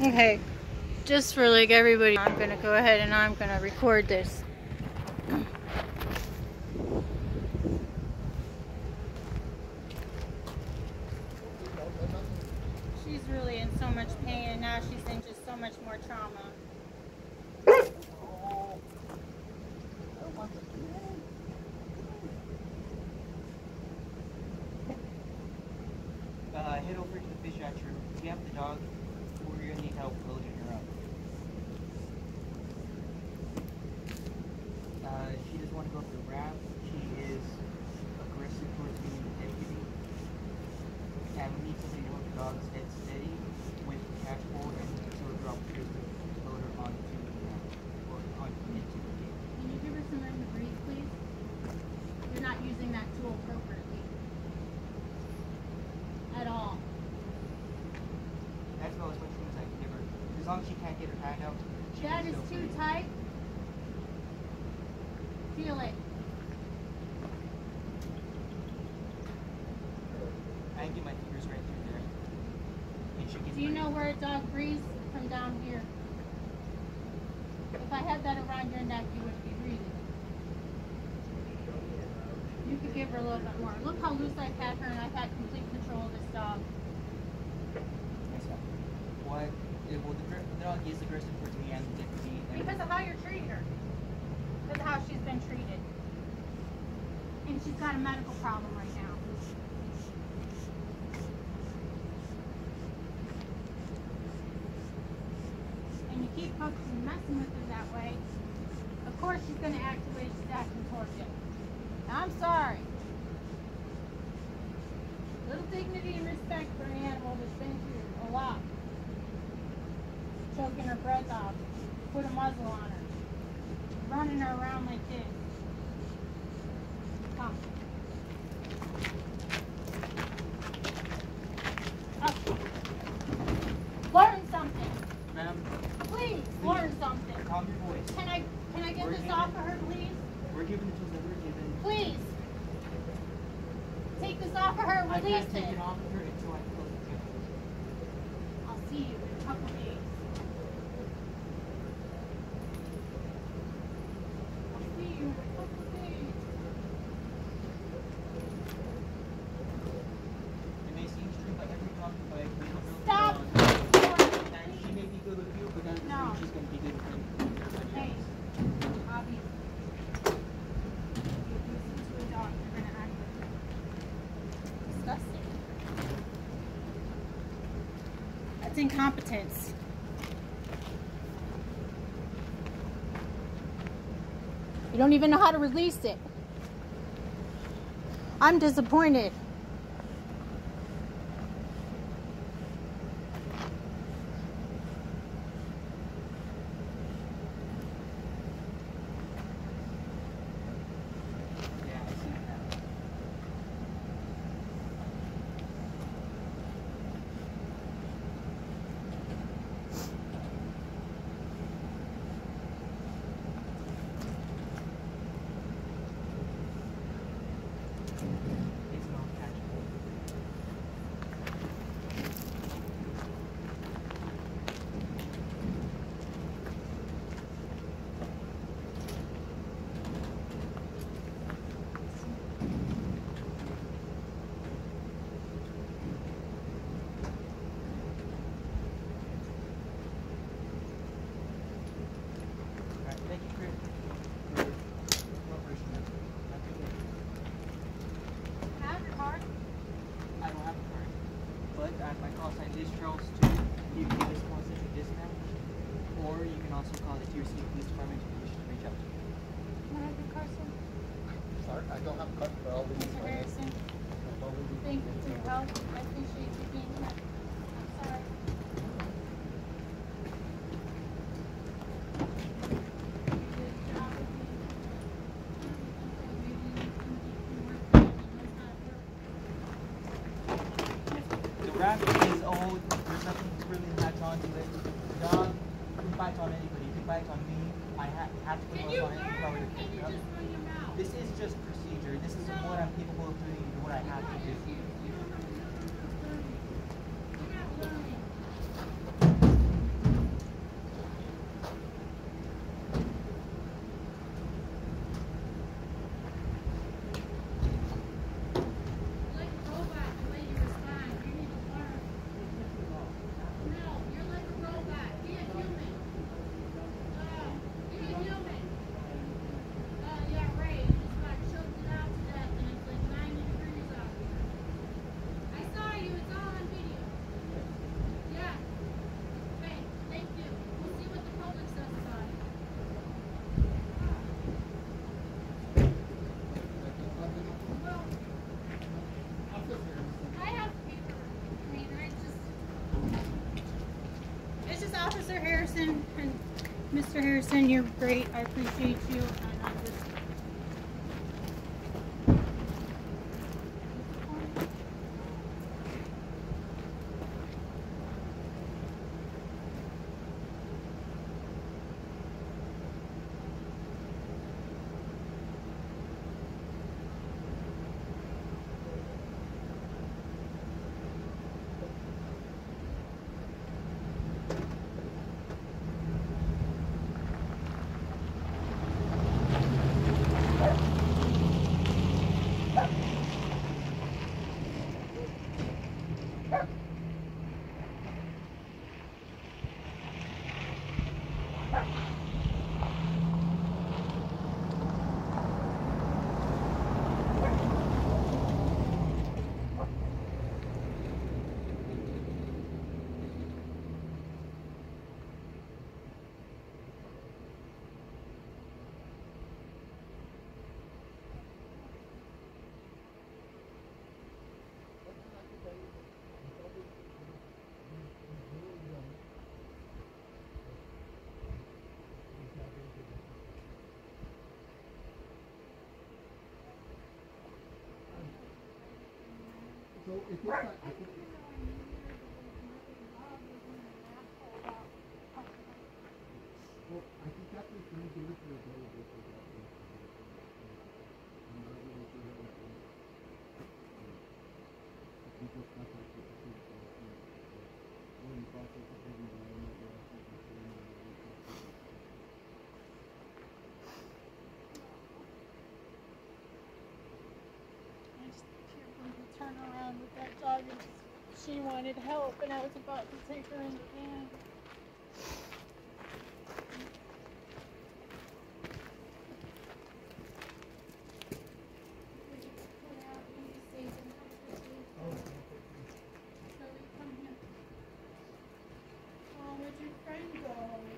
Okay, just for like everybody, I'm gonna go ahead and I'm gonna record this. She's really in so much pain and now she's in just so much more trauma. Uh, head over to the fish hatchery. If you have the dog, we're gonna need help loading her up. Uh, she doesn't want to go through the wrap. She is aggressive towards the deputy. And we need somebody to hold the dog's head steady with the catch pole and so drop the to load her onto uh, or onto into the gate. Can you give her some room to breathe, please? You're not using that tool appropriately. At all. That's about as much room as I can give her. As long as she can't get her hand out. That is too breathe. tight. Feel it. I can get my fingers right through there. And she can Do you know where a dog breathes from down here? If I had that around your neck, you wouldn't be breathing. You could give her a little bit more. Look how loose I've had her and I've had complete control of this dog. Yes, ma'am. What? It, aggressive towards me and the deputy. And Because of how you're treating her. Because of how she's been treated. And she's got a medical problem right now. And you keep focusing, messing with her that way, of course she's going to act the way she's acting towards you. Now, I'm sorry. A Little dignity and respect for an animal that's been through a lot. Choking her breath off, put a muzzle on her, running her around like this. Come. Up. Learn something. Ma'am, Please, learn something. calm your voice. Can I can I get We're this given- off of her, please? We're given the tools that we're given. Please. Take this off of her, Release I can't take it. it off of her until I close the camera. I'll see you in a couple days. I'll see you in a couple days. It may seem strange, but every dog but we don't know the Stop. dog. And she may be good with you, but that doesn't No. mean she's going to be good with everybody Hey, else. Bobby. If you listen to a dog, you're gonna act like it. Disgusting. Incompetence. You don't even know how to release it. I'm disappointed. Yeah, I see that. It's not catchable. Alright, thank you, Chris, for cooperation. Have a good day. Have your card. I don't have a card, but at my call sign is Charles too. You can give us call sign to dispatch, or you can also call the T or C Police Department if you wish to reach out to me. Can I have your card, sir? Sorry, I don't have a card, but I'll leave Mr. Harrison, thank you for your help. I appreciate you being here. I'm sorry. You did a job with me. Maybe you can keep your work done. It's not work. The rabbit is old. There's nothing really to latch on to it. The dog can bite on anybody. It can bite on me. I ha- have to put you on it. cover learn or the can up. just run your mouth? This is just procedure. This is what I'm capable of doing and what I have to do. You don't have enough learning. You're not learning. Harrison Mr. Harrison, you're great. I appreciate you. And I just So if it's not, I think, well, I think that's what you do for a day, this is what we- I'm not really sure what it is. If you just got that, you can see it, you know, when you process it, then you know, you know, you can see it, you know, you can see it. I just can't believe you turn around with that dog and she wanted help and I was about to take her in the hand. Friend go?